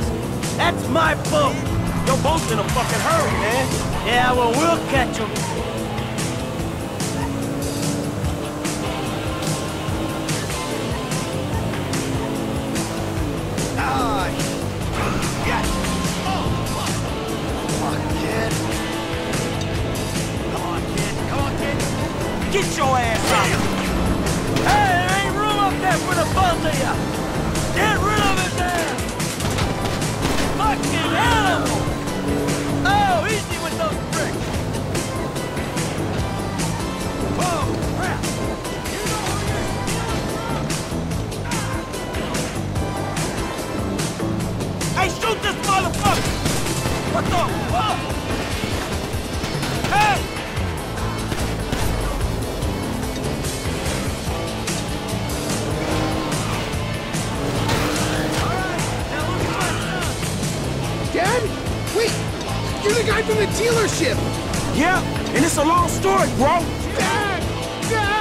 Is. That's my boat. Your boat's in a fucking hurry, man. Yeah, well, we'll catch him. Ah, yes. Oh, fuck. Shoot this motherfucker! What the? Whoa! Hey! Dad? Wait! You're the guy from the dealership! Yeah, and it's a long story, bro. Dad! Dad!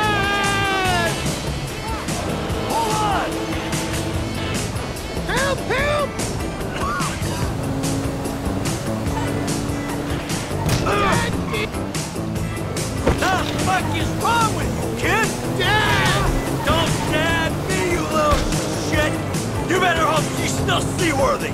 The fuck is wrong with you, kid? Dad! Don't stab me, you little shit! You better hope she's still seaworthy!